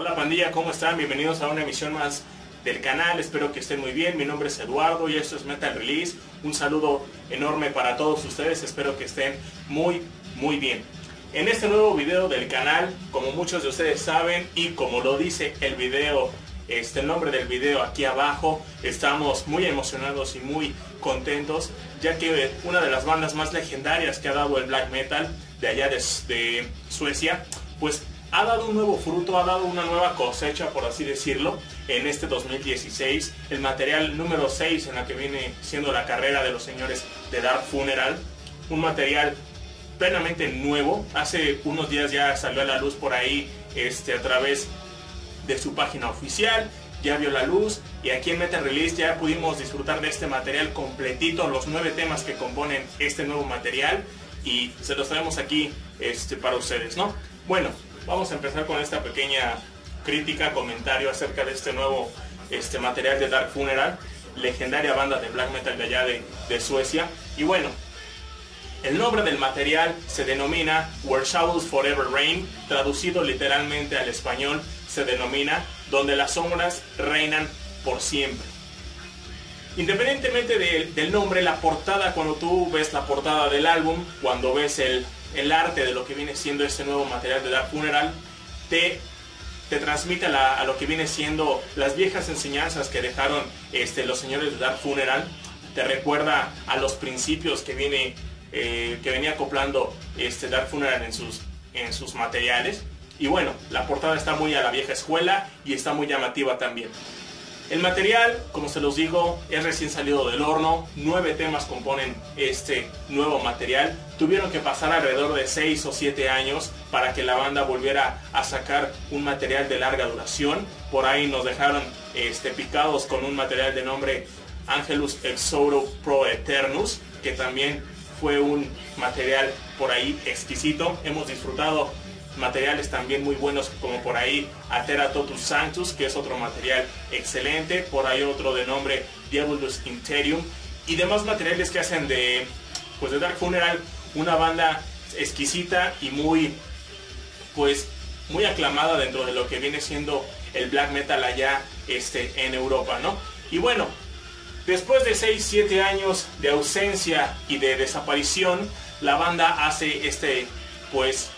Hola pandilla, ¿cómo están? Bienvenidos a una emisión más del canal, espero que estén muy bien, mi nombre es Eduardo y esto es Metal Release, un saludo enorme para todos ustedes, espero que estén muy muy bien. En este nuevo video del canal, como muchos de ustedes saben y como lo dice el video, este, el nombre del video aquí abajo, estamos muy emocionados y muy contentos, ya que una de las bandas más legendarias que ha dado el black metal de allá de, de Suecia, pues ha dado un nuevo fruto, ha dado una nueva cosecha, por así decirlo, en este 2016. El material número 6 en la que viene siendo la carrera de los señores de Dark Funeral. Un material plenamente nuevo. Hace unos días ya salió a la luz por ahí este, a través de su página oficial. Ya vio la luz y aquí en Metal Release ya pudimos disfrutar de este material completito, los nueve temas que componen este nuevo material y se los traemos aquí este, para ustedes, ¿no? Bueno, vamos a empezar con esta pequeña crítica, comentario acerca de este nuevo este, material de Dark Funeral, legendaria banda de black metal de allá de, Suecia. Y bueno, el nombre del material se denomina Where Shadows Forever Reign, traducido literalmente al español se denomina Donde las sombras reinan por siempre. Independientemente del nombre, la portada, cuando tú ves la portada del álbum, cuando ves el, el arte de lo que viene siendo este nuevo material de Dark Funeral, te, te transmite a, lo que viene siendo las viejas enseñanzas que dejaron este, los señores de Dark Funeral. Te recuerda a los principios que, viene, eh, que venía acoplando este Dark Funeral en sus, en sus materiales. Y bueno, la portada está muy a la vieja escuela y está muy llamativa también. El material, como se los digo, es recién salido del horno. Nueve temas componen este nuevo material. Tuvieron que pasar alrededor de seis o siete años para que la banda volviera a sacar un material de larga duración. Por ahí nos dejaron este, picados con un material de nombre Angelus Exoro Pro Eternus, que también fue un material por ahí exquisito. Hemos disfrutado materiales también muy buenos como por ahí Atera Totus Sanctus, que es otro material excelente, por ahí otro de nombre Diabolus Interium y demás materiales que hacen de pues de Dark Funeral una banda exquisita y muy pues muy aclamada dentro de lo que viene siendo el black metal allá este, en Europa, ¿no? Y bueno, después de 6-7 años de ausencia y de desaparición, la banda hace este pues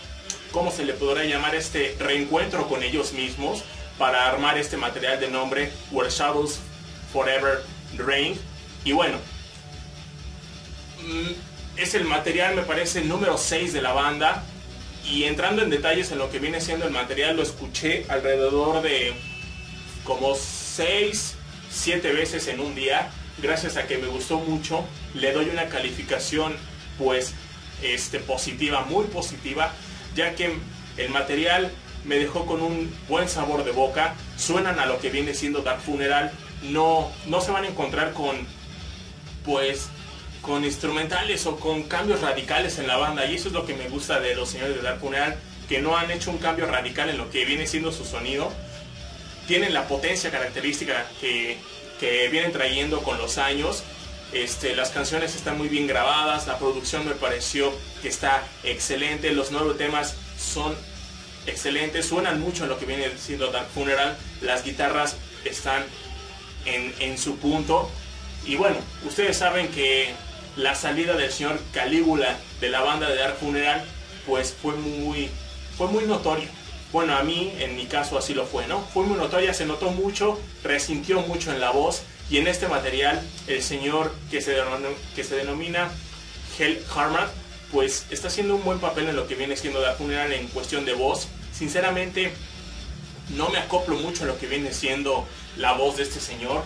¿cómo se le podrá llamar este reencuentro con ellos mismos para armar este material de nombre Where Shadows Forever Reign? Y bueno, mm, es el material, me parece, número 6 de la banda. Y entrando en detalles en lo que viene siendo el material, lo escuché alrededor de como 6, 7 veces en un día. Gracias a que me gustó mucho, le doy una calificación pues este, positiva, muy positiva ya que el material me dejó con un buen sabor de boca, suenan a lo que viene siendo Dark Funeral, no, no se van a encontrar con, pues, con instrumentales o con cambios radicales en la banda, y eso es lo que me gusta de los señores de Dark Funeral, que no han hecho un cambio radical en lo que viene siendo su sonido, tienen la potencia característica que, que vienen trayendo con los años, este, las canciones están muy bien grabadas, la producción me pareció que está excelente, los nuevos temas son excelentes, suenan mucho en lo que viene siendo Dark Funeral, las guitarras están en, su punto. Y bueno, ustedes saben que la salida del señor Calígula de la banda de Dark Funeral, pues fue muy, fue muy notoria. Bueno, a mí, en mi caso, así lo fue, ¿no? Fue muy notoria, se notó mucho, resintió mucho en la voz y en este material, el señor que se, denomina, que se denomina Hel Harman, pues está haciendo un buen papel en lo que viene siendo la funeral en cuestión de voz. Sinceramente, no me acoplo mucho a lo que viene siendo la voz de este señor.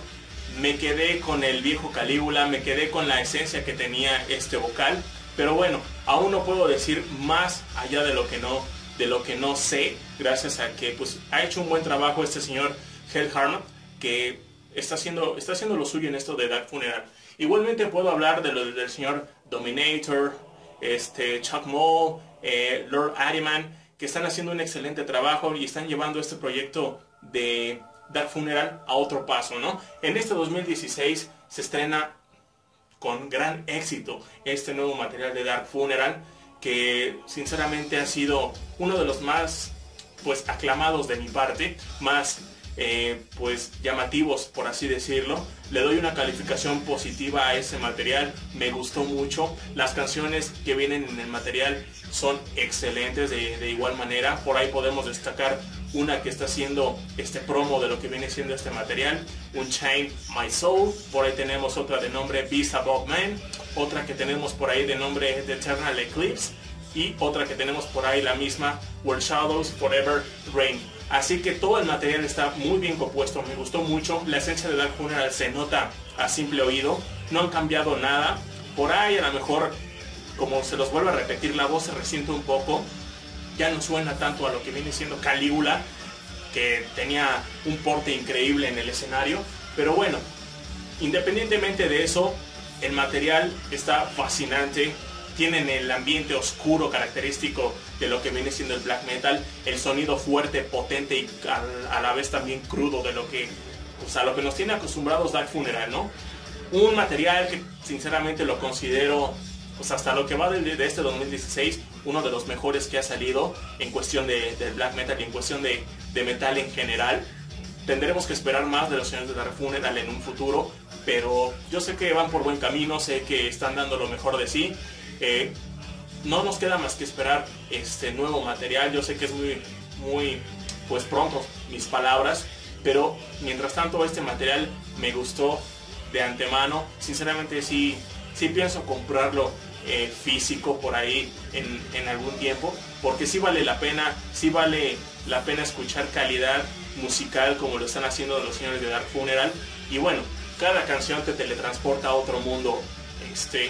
Me quedé con el viejo Calígula, me quedé con la esencia que tenía este vocal. Pero bueno, aún no puedo decir más allá de lo que no, de lo que no sé, gracias a que pues, ha hecho un buen trabajo este señor Hel Harman, que está haciendo, está haciendo lo suyo en esto de Dark Funeral. Igualmente puedo hablar de lo del señor Dominator, este, Chuck Moll, eh, Lord Ariman, que están haciendo un excelente trabajo y están llevando este proyecto de Dark Funeral a otro paso, ¿no? En este 2016 se estrena con gran éxito este nuevo material de Dark Funeral, que sinceramente ha sido uno de los más pues aclamados de mi parte, más eh, pues llamativos por así decirlo. Le doy una calificación positiva a ese material, me gustó mucho. Las canciones que vienen en el material son excelentes de, igual manera. Por ahí podemos destacar una que está haciendo este promo de lo que viene siendo este material, un Chain My Soul, por ahí tenemos otra de nombre Beast Above Man, otra que tenemos por ahí de nombre The Eternal Eclipse y otra que tenemos por ahí la misma Where Shadows Forever Rain. Así que todo el material está muy bien compuesto, me gustó mucho, la esencia de Dark Funeral se nota a simple oído, no han cambiado nada, por ahí a lo mejor como se los vuelvo a repetir la voz se resiente un poco, ya no suena tanto a lo que viene siendo Calígula, que tenía un porte increíble en el escenario. Pero bueno, independientemente de eso, el material está fascinante. Tienen el ambiente oscuro característico de lo que viene siendo el black metal, el sonido fuerte, potente y a la vez también crudo de lo que, o lo que nos tiene acostumbrados Dark Funeral, ¿no? Un material que sinceramente lo considero pues hasta lo que va de, este 2016, uno de los mejores que ha salido en cuestión de, black metal y en cuestión de, metal en general. Tendremos que esperar más de los señores de Dark Funeral en un futuro, pero yo sé que van por buen camino, sé que están dando lo mejor de sí. No nos queda más que esperar este nuevo material. Yo sé que es muy, muy, pues pronto mis palabras, pero mientras tanto este material me gustó de antemano. Sinceramente sí, sí pienso comprarlo eh, físico por ahí en, algún tiempo, porque sí vale la pena, sí vale la pena escuchar calidad musical como lo están haciendo los señores de Dark Funeral. Y bueno, cada canción te teletransporta a otro mundo, este,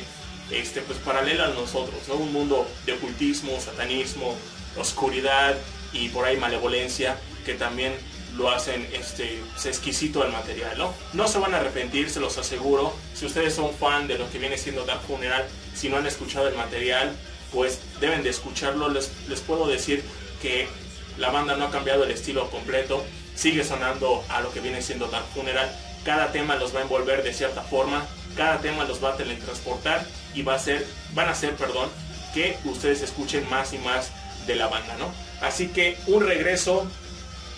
este, pues paralela a nosotros, ¿no? Un mundo de ocultismo, satanismo, oscuridad y por ahí malevolencia que también lo hacen este, exquisito el material, ¿no? No se van a arrepentir, se los aseguro. Si ustedes son fan de lo que viene siendo Dark Funeral, si no han escuchado el material, pues deben de escucharlo. Les puedo decir que la banda no ha cambiado el estilo completo, sigue sonando a lo que viene siendo Dark Funeral. Cada tema los va a envolver de cierta forma, cada tema los va a teletransportar y va a ser, van a hacer, perdón, que ustedes escuchen más y más de la banda, ¿no? Así que un regreso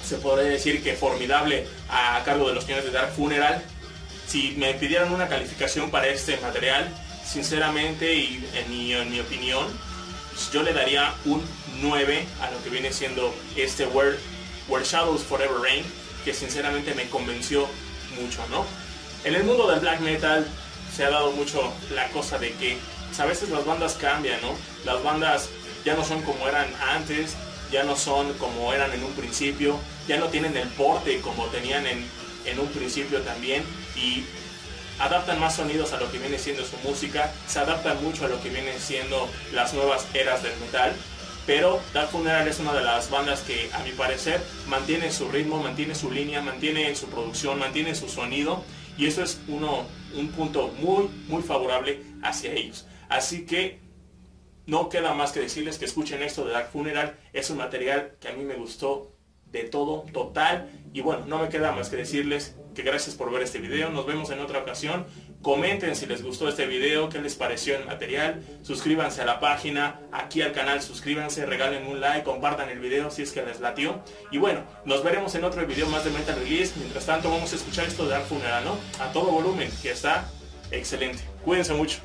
se podría decir que formidable a cargo de los señores de Dark Funeral. Si me pidieran una calificación para este material, sinceramente y en mi, en mi opinión, pues yo le daría un 9 a lo que viene siendo este Where, Where Shadows Forever Rain, que sinceramente me convenció mucho, ¿no? En el mundo del black metal se ha dado mucho la cosa de que pues, a veces las bandas cambian, ¿no? Las bandas ya no son como eran antes, ya no son como eran en un principio, ya no tienen el porte como tenían en, en un principio también y adaptan más sonidos a lo que viene siendo su música, se adaptan mucho a lo que vienen siendo las nuevas eras del metal, pero Dark Funeral es una de las bandas que a mi parecer mantiene su ritmo, mantiene su línea, mantiene su producción, mantiene su sonido y eso es uno, un punto muy muy favorable hacia ellos. Así que no queda más que decirles que escuchen esto de Dark Funeral. Es un material que a mí me gustó de todo, total. Y bueno, no me queda más que decirles que gracias por ver este video. Nos vemos en otra ocasión. Comenten si les gustó este video, qué les pareció el material. Suscríbanse a la página, aquí al canal, suscríbanse, regalen un like, compartan el video si es que les latió. Y bueno, nos veremos en otro video más de Metal Release. Mientras tanto vamos a escuchar esto de Dark Funeral, ¿no? A todo volumen, que está excelente. Cuídense mucho.